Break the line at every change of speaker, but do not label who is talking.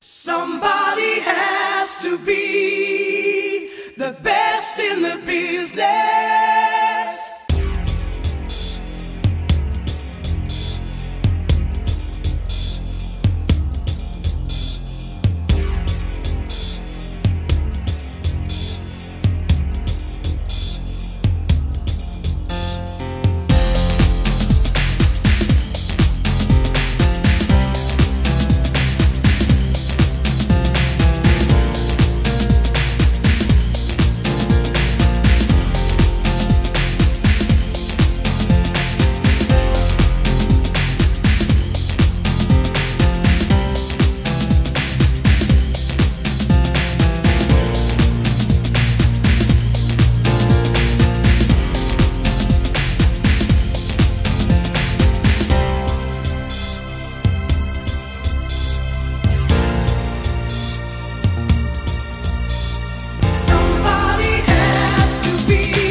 Somebody has to be the best in the business.